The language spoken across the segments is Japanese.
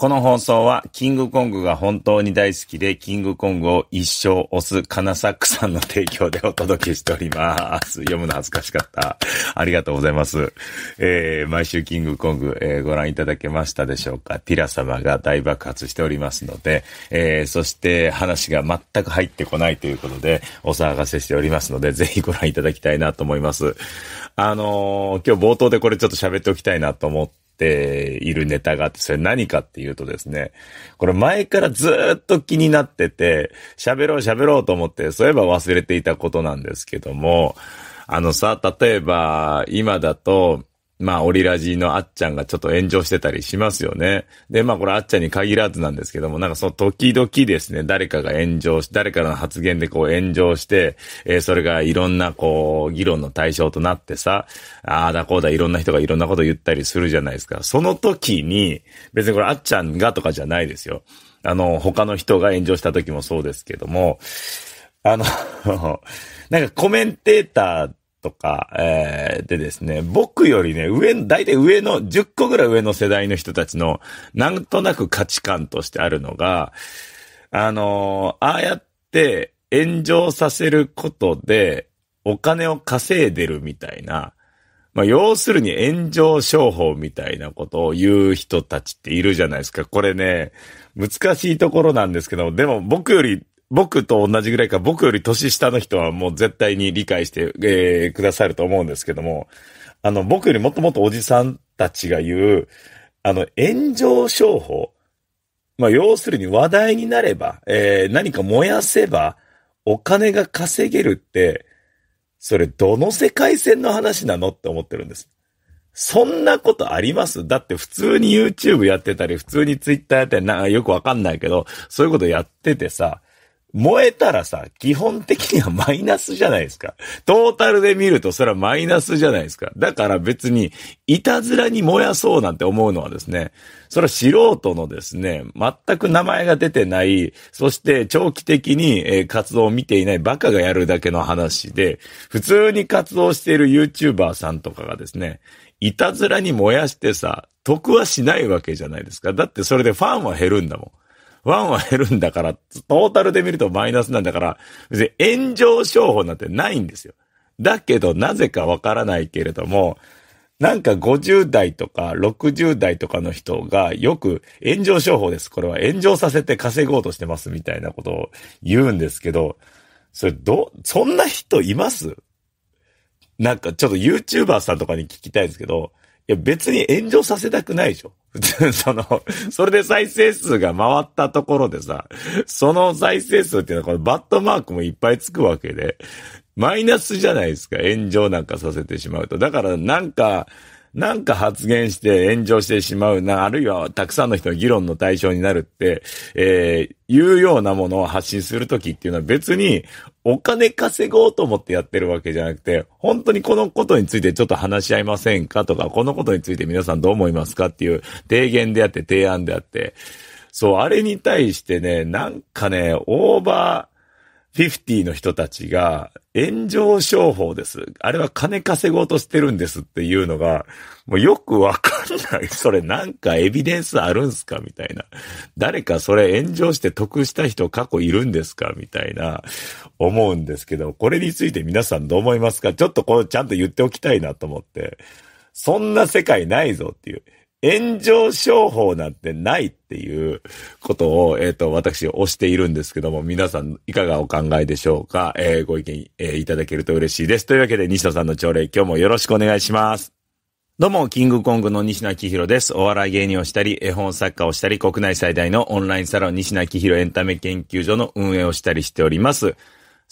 この放送は、キングコングが本当に大好きで、キングコングを一生押すカナサックさんの提供でお届けしております。読むの恥ずかしかった。ありがとうございます。えー、毎週キングコング、えー、ご覧いただけましたでしょうかティラ様が大爆発しておりますので、えー、そして話が全く入ってこないということで、お騒がせしておりますので、ぜひご覧いただきたいなと思います。あのー、今日冒頭でこれちょっと喋っておきたいなと思って、ているネタがあって、それ何かっていうとですね、これ前からずっと気になってて、喋ろう喋ろうと思って、そういえば忘れていたことなんですけども、あのさ、例えば、今だと、まあ、オリラジのあっちゃんがちょっと炎上してたりしますよね。で、まあ、これあっちゃんに限らずなんですけども、なんかその時々ですね、誰かが炎上し、誰かの発言でこう炎上して、えー、それがいろんなこう、議論の対象となってさ、ああだこうだいろんな人がいろんなこと言ったりするじゃないですか。その時に、別にこれあっちゃんがとかじゃないですよ。あの、他の人が炎上した時もそうですけども、あの なんかコメンテーターとか、えー、でですね、僕よりね、上、大体上の、10個ぐらい上の世代の人たちの、なんとなく価値観としてあるのが、あのー、ああやって炎上させることで、お金を稼いでるみたいな、まあ、要するに炎上商法みたいなことを言う人たちっているじゃないですか。これね、難しいところなんですけど、でも僕より僕と同じぐらいか、僕より年下の人はもう絶対に理解して、えー、くださると思うんですけども、あの、僕よりもっともっとおじさんたちが言う、あの、炎上商法。まあ、要するに話題になれば、えー、何か燃やせば、お金が稼げるって、それどの世界線の話なのって思ってるんです。そんなことあります？だって普通に YouTube やってたり、普通に Twitter やってな、よくわかんないけど、そういうことやっててさ、燃えたらさ、基本的にはマイナスじゃないですか。トータルで見るとそれはマイナスじゃないですか。だから別に、いたずらに燃やそうなんて思うのはですね、それは素人のですね、全く名前が出てない、そして長期的に活動を見ていないバカがやるだけの話で、普通に活動している YouTuber さんとかがですね、いたずらに燃やしてさ、得はしないわけじゃないですか。だってそれでファンは減るんだもん。ワンは減るんだから、トータルで見るとマイナスなんだから、別に炎上商法なんてないんですよ。だけど、なぜかわからないけれども、なんか50代とか60代とかの人がよく炎上商法です。これは炎上させて稼ごうとしてますみたいなことを言うんですけど、それど、そんな人います？なんかちょっと YouTuber さんとかに聞きたいんですけど、や別に炎上させたくないでしょ。その、それで再生数が回ったところでさ、その再生数っていうのはこのバットマークもいっぱいつくわけで、マイナスじゃないですか、炎上なんかさせてしまうと。だからなんか、なんか発言して炎上してしまうな、あるいはたくさんの人の議論の対象になるって、えー、いうようなものを発信するときっていうのは別にお金稼ごうと思ってやってるわけじゃなくて、本当にこのことについてちょっと話し合いませんかとか、このことについて皆さんどう思いますかっていう提言であって提案であって、そう、あれに対してね、なんかね、オーバー、50の人たちが炎上商法です。あれは金稼ごうとしてるんですっていうのが、もうよくわかんない。それなんかエビデンスあるんすかみたいな。誰かそれ炎上して得した人過去いるんですかみたいな思うんですけど、これについて皆さんどう思いますか？ちょっとこれちゃんと言っておきたいなと思って。そんな世界ないぞっていう。炎上商法なんてないっていうことを、えっ、ー、と、私押しているんですけども、皆さんいかがお考えでしょうか、えー、ご意見、えー、いただけると嬉しいです。というわけで、西野さんの朝礼、今日もよろしくお願いします。どうも、キングコングの西野明宏です。お笑い芸人をしたり、絵本作家をしたり、国内最大のオンラインサロン西野明宏エンタメ研究所の運営をしたりしております。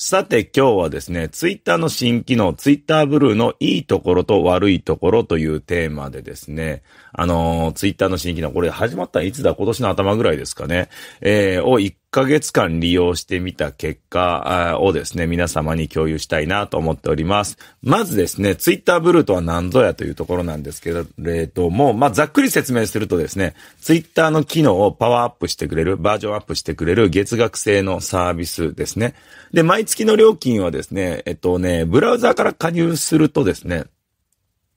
さて今日はですね、ツイッターの新機能、ツイッターブルーのいいところと悪いところというテーマでですね、あのー、ツイッターの新機能、これ始まったらいつだ？今年の頭ぐらいですかね、えー、を1ヶ月間利用してみた結果をですね、皆様に共有したいなと思っております。まずですね、ツイッターブルーとは何ぞやというところなんですけれども、まあ、ざっくり説明するとですね、ツイッターの機能をパワーアップしてくれる、バージョンアップしてくれる月額制のサービスですね。で、毎月の料金はですね、えっとね、ブラウザーから加入するとですね、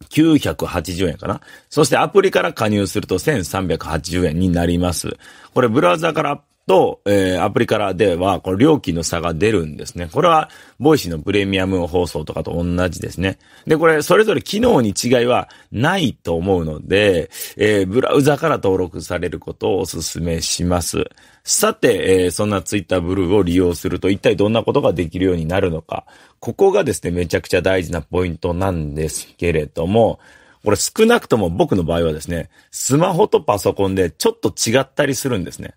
980円かな。そしてアプリから加入すると1380円になります。これブラウザからと、えー、アプリからでは、この料金の差が出るんですね。これは、ボイシーのプレミアム放送とかと同じですね。で、これ、それぞれ機能に違いはないと思うので、えー、ブラウザから登録されることをお勧めします。さて、えー、そんなツイッターブルーを利用すると一体どんなことができるようになるのか。ここがですね、めちゃくちゃ大事なポイントなんですけれども、これ少なくとも僕の場合はですね、スマホとパソコンでちょっと違ったりするんですね。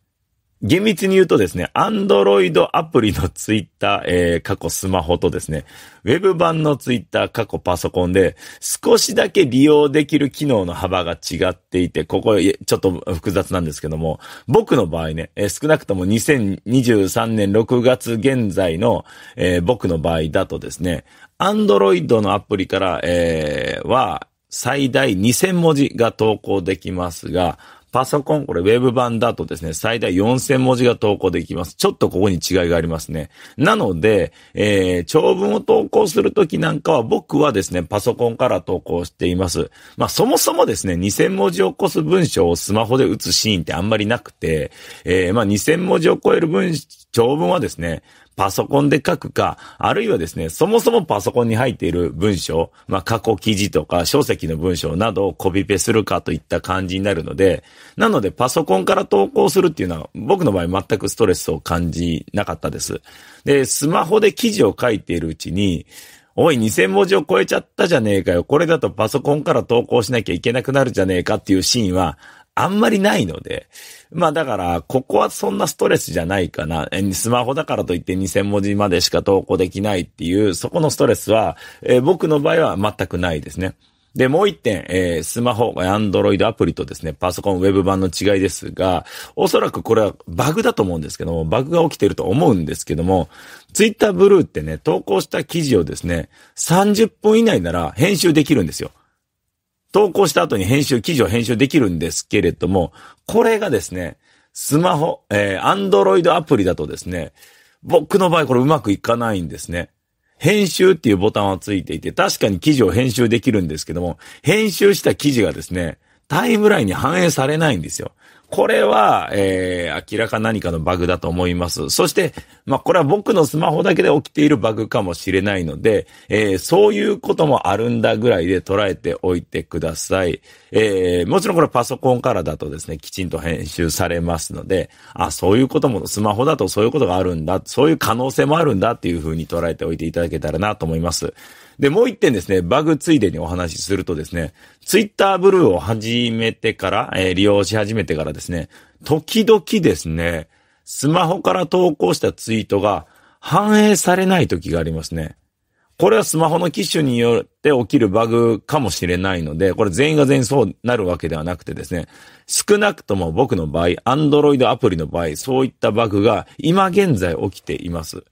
厳密に言うとですね、アンドロイドアプリのツイッター、えー、過去スマホとですね、ウェブ版のツイッター、過去パソコンで、少しだけ利用できる機能の幅が違っていて、ここ、ちょっと複雑なんですけども、僕の場合ね、えー、少なくとも2023年6月現在の、えー、僕の場合だとですね、アンドロイドのアプリから、えー、は、最大2000文字が投稿できますが、パソコン、これウェブ版だとですね、最大4000文字が投稿できます。ちょっとここに違いがありますね。なので、えー、長文を投稿するときなんかは僕はですね、パソコンから投稿しています。まあそもそもですね、2000文字を超す文章をスマホで打つシーンってあんまりなくて、えー、まあ2000文字を超える文、長文はですね、パソコンで書くか、あるいはですね、そもそもパソコンに入っている文章、まあ、過去記事とか書籍の文章などをコピペするかといった感じになるので、なのでパソコンから投稿するっていうのは、僕の場合全くストレスを感じなかったです。で、スマホで記事を書いているうちに、おい、2000文字を超えちゃったじゃねえかよ。これだとパソコンから投稿しなきゃいけなくなるじゃねえかっていうシーンはあんまりないので、まあだから、ここはそんなストレスじゃないかな。スマホだからといって2000文字までしか投稿できないっていう、そこのストレスは、えー、僕の場合は全くないですね。で、もう一点、えー、スマホ、アンドロイドアプリとですね、パソコン、ウェブ版の違いですが、おそらくこれはバグだと思うんですけども、バグが起きてると思うんですけども、ツイッターブルーってね、投稿した記事をですね、30分以内なら編集できるんですよ。投稿した後に編集、記事を編集できるんですけれども、これがですね、スマホ、えー、アンドロイドアプリだとですね、僕の場合これうまくいかないんですね。編集っていうボタンはついていて、確かに記事を編集できるんですけども、編集した記事がですね、タイムラインに反映されないんですよ。これは、えー、明らか何かのバグだと思います。そして、まあ、これは僕のスマホだけで起きているバグかもしれないので、えー、そういうこともあるんだぐらいで捉えておいてください。えー、もちろんこれパソコンからだとですね、きちんと編集されますので、あ、そういうことも、スマホだとそういうことがあるんだ、そういう可能性もあるんだっていうふうに捉えておいていただけたらなと思います。で、もう一点ですね、バグついでにお話しするとですね、ツイッターブルーを始めてから、えー、利用し始めてからですね、時々ですね、スマホから投稿したツイートが反映されない時がありますね。これはスマホの機種によって起きるバグかもしれないので、これ全員が全員そうなるわけではなくてですね、少なくとも僕の場合、Android アプリの場合、そういったバグが今現在起きています。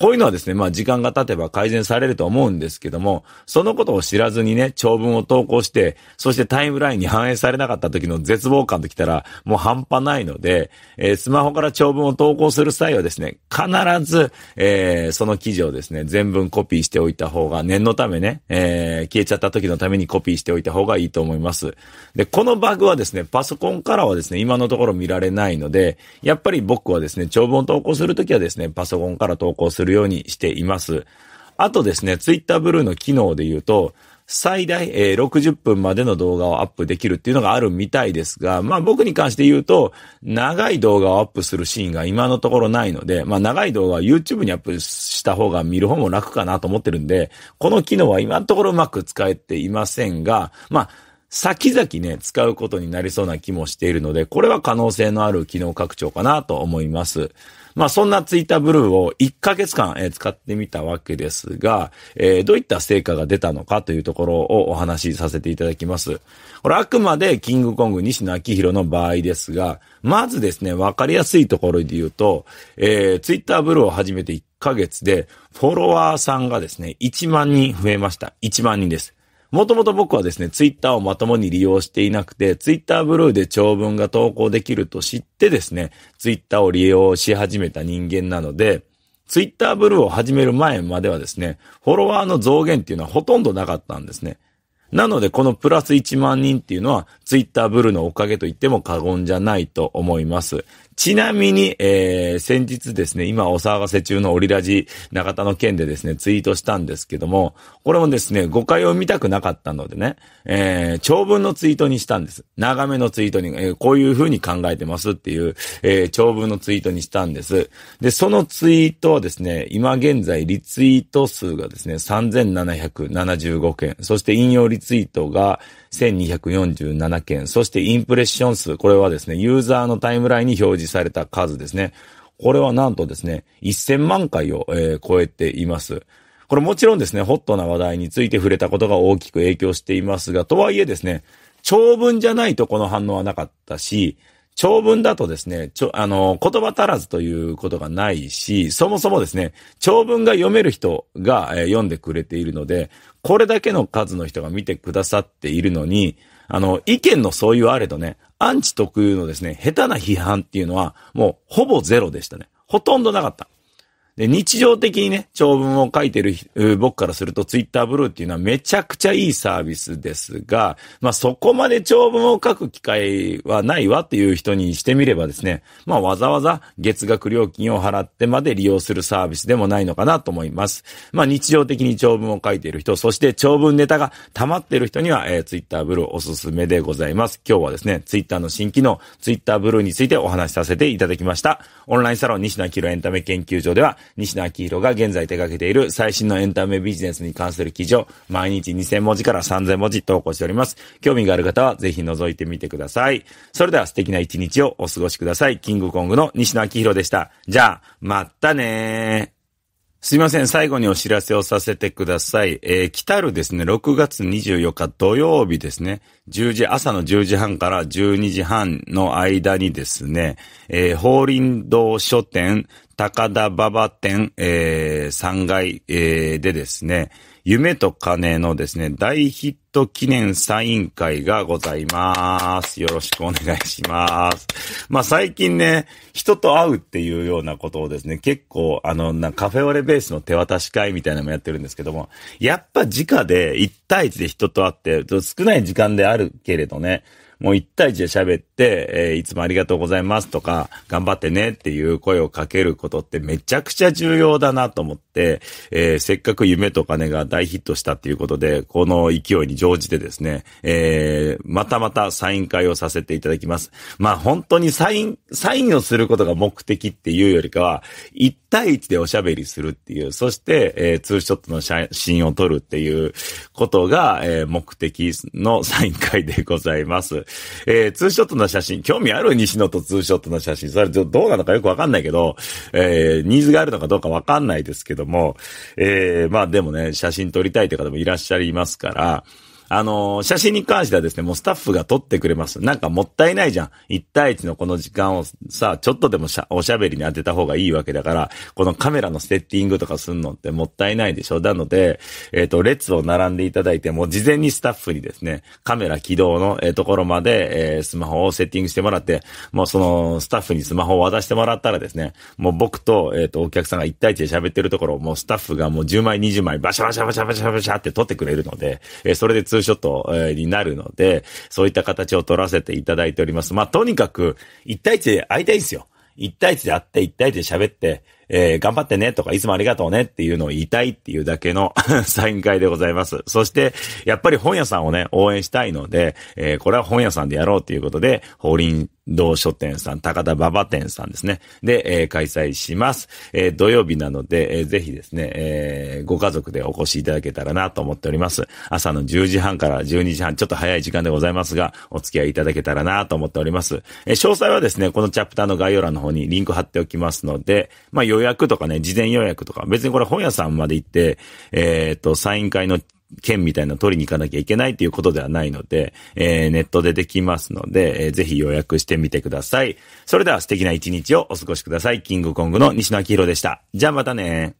こういうのはですね、まあ時間が経てば改善されると思うんですけども、そのことを知らずにね、長文を投稿して、そしてタイムラインに反映されなかった時の絶望感ときたら、もう半端ないので、えー、スマホから長文を投稿する際はですね、必ず、えー、その記事をですね、全文コピーしておいた方が、念のためね、えー、消えちゃった時のためにコピーしておいた方がいいと思います。で、このバグはですね、パソコンからはですね、今のところ見られないので、やっぱり僕はですね、長文を投稿するときはですね、パソコンから投稿するるようにしています。あとですね、ツイッターブルーの機能で言うと、最大、え、60分までの動画をアップできるっていうのがあるみたいですが、まあ僕に関して言うと、長い動画をアップするシーンが今のところないので、まあ長い動画は YouTube にアップした方が見る方も楽かなと思ってるんで、この機能は今のところうまく使えていませんが、まあ先々ね、使うことになりそうな気もしているので、これは可能性のある機能拡張かなと思います。まあそんなツイッターブルーを1ヶ月間、え使ってみたわけですが、えー、どういった成果が出たのかというところをお話しさせていただきます。これあくまでキングコング西野昭弘の場合ですが、まずですね、わかりやすいところで言うと、えー、ツイッターブルーを始めて1ヶ月で、フォロワーさんがですね、1万人増えました。1万人です。もともと僕はですね、ツイッターをまともに利用していなくて、ツイッターブルーで長文が投稿できると知ってですね、ツイッターを利用し始めた人間なので、ツイッターブルーを始める前まではですね、フォロワーの増減っていうのはほとんどなかったんですね。なので、このプラス1万人っていうのは、ツイッターブルーのおかげと言っても過言じゃないと思います。ちなみに、えー、先日ですね、今お騒がせ中のオリラジ中田の件でですね、ツイートしたんですけども、これもですね、誤解を見たくなかったのでね、えー、長文のツイートにしたんです。長めのツイートに、えー、こういう風に考えてますっていう、えー、長文のツイートにしたんです。で、そのツイートはですね、今現在リツイート数がですね、3775件、そして引用リツイートが1247件、そしてインプレッション数、これはですね、ユーザーのタイムラインに表示された数ですね。これはなんとですね、1000万回を、えー、超えています。これもちろんですね、ホットな話題について触れたことが大きく影響していますが、とはいえですね、長文じゃないとこの反応はなかったし、長文だとですね、ちょ、あの、言葉足らずということがないし、そもそもですね、長文が読める人が、えー、読んでくれているので、これだけの数の人が見てくださっているのに、あの、意見のそういうあれとね、アンチ特有のですね、下手な批判っていうのは、もうほぼゼロでしたね。ほとんどなかった。で、日常的にね、長文を書いてる僕からすると、ツイッターブルーっていうのはめちゃくちゃいいサービスですが、まあそこまで長文を書く機会はないわっていう人にしてみればですね、まあわざわざ月額料金を払ってまで利用するサービスでもないのかなと思います。まあ日常的に長文を書いている人、そして長文ネタが溜まっている人には、えー、ツイッターブルーおすすめでございます。今日はですね、ツイッターの新機能、ツイッターブルーについてお話しさせていただきました。オンラインサロン西野明エンタメ研究所では、西野明宏が現在手掛けている最新のエンタメビジネスに関する記事を毎日2000文字から3000文字投稿しております。興味がある方はぜひ覗いてみてください。それでは素敵な一日をお過ごしください。キングコングの西野明宏でした。じゃあ、またねーすいません。最後にお知らせをさせてください。えー、来たるですね、6月24日土曜日ですね、10時、朝の10時半から12時半の間にですね、えー、法輪堂書店高田馬場店、えー、3階、えー、でですね、夢と金のですね、大ヒット記念サイン会がございます。よろしくお願いします。まあ最近ね、人と会うっていうようなことをですね、結構あの、なカフェオレベースの手渡し会みたいなのもやってるんですけども、やっぱ直で1対1で人と会って、少ない時間であるけれどね、もう一対一で喋って、えー、いつもありがとうございますとか、頑張ってねっていう声をかけることってめちゃくちゃ重要だなと思って、えー、せっかく夢と金が大ヒットしたっていうことで、この勢いに乗じてですね、えー、またまたサイン会をさせていただきます。まあ本当にサイン、サインをすることが目的っていうよりかは、一対一でおしゃべりするっていう、そして、えー、ツーショットの写真を撮るっていうことが、えー、目的のサイン会でございます。えー、ツーショットの写真、興味ある西野とツーショットの写真、それどうなのかよくわかんないけど、えー、ニーズがあるのかどうかわかんないですけども、えー、まあでもね、写真撮りたいという方もいらっしゃいますから、あの、写真に関してはですね、もうスタッフが撮ってくれます。なんかもったいないじゃん。1対1のこの時間をさ、ちょっとでもしゃおしゃべりに当てた方がいいわけだから、このカメラのセッティングとかすんのってもったいないでしょ。なので、えっ、ー、と、列を並んでいただいて、もう事前にスタッフにですね、カメラ起動の、えー、ところまで、えー、スマホをセッティングしてもらって、もうそのスタッフにスマホを渡してもらったらですね、もう僕と、えっ、と、お客さんが1対1で喋ってるところをもうスタッフがもう10枚20枚バシャバシャバシャバシャバシャって撮ってくれるので、えそれでツーショット、えになるので、そういった形を取らせていただいております。まあ、とにかく、一対一で会いたいんですよ。一対一で会って、一対一で喋って、えー、頑張ってねとか、いつもありがとうねっていうのを言いたいっていうだけの サイン会でございます。そして、やっぱり本屋さんをね、応援したいので、えー、これは本屋さんでやろうということで、法輪堂書店さん、高田馬場店さんですね。で、えー、開催します。えー、土曜日なので、えー、ぜひですね、えー、ご家族でお越しいただけたらなと思っております。朝の10時半から12時半、ちょっと早い時間でございますが、お付き合いいただけたらなと思っております。えー、詳細はですね、このチャプターの概要欄の方にリンク貼っておきますので、まあ予約とかね、事前予約とか、別にこれ本屋さんまで行って、えっ、と、サイン会の券みたいなの取りに行かなきゃいけないっていうことではないので、えー、ネットでできますので、えー、ぜひ予約してみてください。それでは素敵な一日をお過ごしください。キングコングの西野明宏でした。じゃあまたね